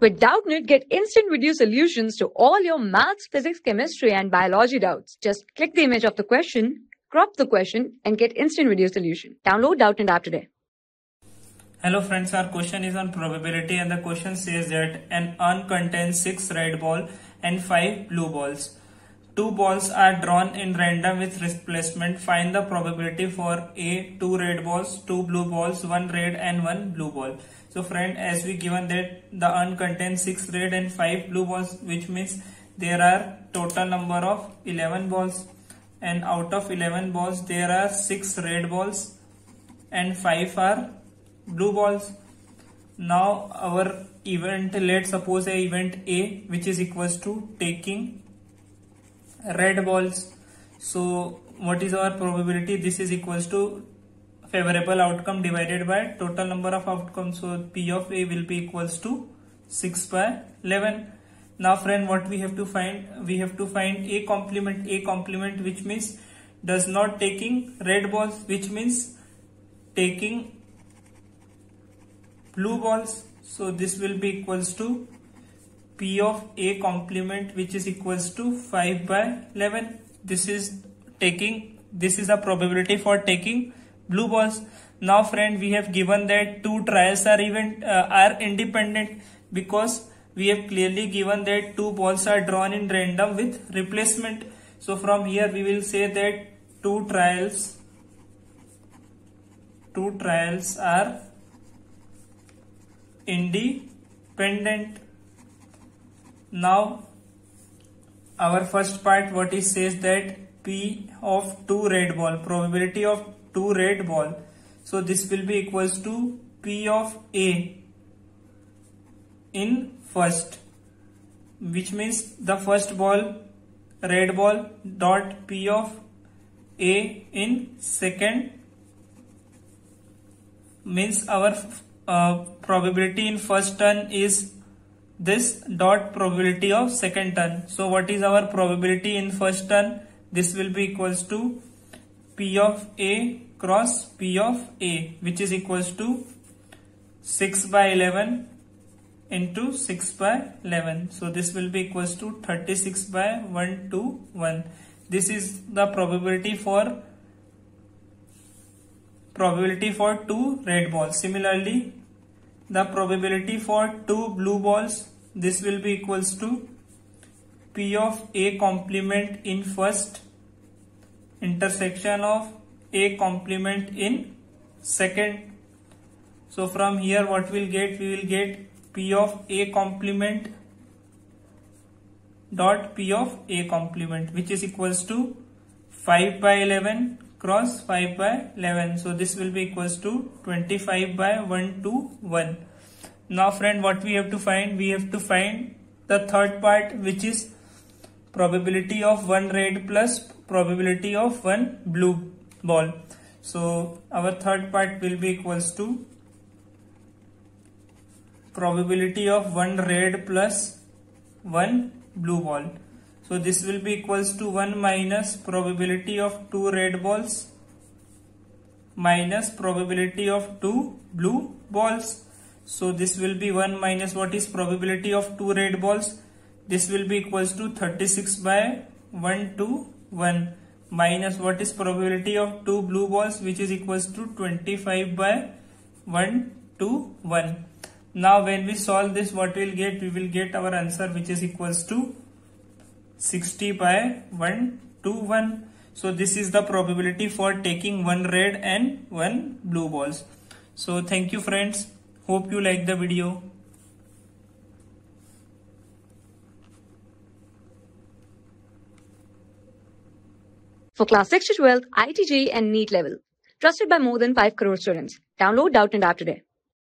With Doubtnut, get instant video solutions to all your maths, physics, chemistry, and biology doubts. Just click the image of the question, crop the question, and get instant video solution. Download Doubtnut app today. Hello friends, our question is on probability and the question says that an urn contains 6 red ball and 5 blue balls. Two balls are drawn in random with replacement. Find the probability for A, 2 red balls, 2 blue balls, 1 red and 1 blue ball. So friend, as we given that the urn contains 6 red and 5 blue balls which means there are total number of 11 balls and out of 11 balls there are 6 red balls and 5 are blue balls now our event let's suppose a event a which is equals to taking red balls. So what is our probability? This is equals to favorable outcome divided by total number of outcomes. So p of a will be equals to 6 by 11 now friend what we have to find? We have to find a complement a complement which means does not taking red balls which means taking blue balls. So this will be equals to p of a complement which is equals to 5 by 11 this is taking this is the probability for taking blue balls. Now friend we have given that two trials are even uh, are independent because we have clearly given that two balls are drawn in random with replacement. So from here we will say that two trials two trials are independent now our first part what it says that p of 2 red ball probability of 2 red ball. So this will be equals to p of a in first which means the first ball red ball dot p of a in second means our uh, probability in first turn is this dot probability of second turn. So what is our probability in first turn? This will be equals to P of A cross P of A which is equals to 6 by 11 into 6 by 11. So this will be equals to 36 by 1 to 1. This is the probability for probability for two red balls. Similarly, the probability for two blue balls this will be equals to p of a complement in first intersection of a complement in second. So from here what we'll get? We will get p of a complement dot p of a complement which is equals to 5 by 11 cross 5 by 11 so this will be equals to 25 by 1 to 1 now friend what we have to find? We have to find the third part which is probability of one red plus probability of one blue ball. So our third part will be equals to probability of one red plus one blue ball. So this will be equals to 1 minus probability of 2 red balls minus probability of 2 blue balls. So this will be 1 minus what is probability of 2 red balls. This will be equals to 36 by 1 to 1 minus what is probability of 2 blue balls which is equals to 25 by 1 to 1. Now when we solve this what we'll get? We will get our answer which is equals to 60 by 1 to 1. So this is the probability for taking one red and one blue balls. So thank you friends. Hope you like the video. For class 6 to 12, IIT JEE and NEET level. Trusted by more than 5 crore students. Download Doubtnut app today.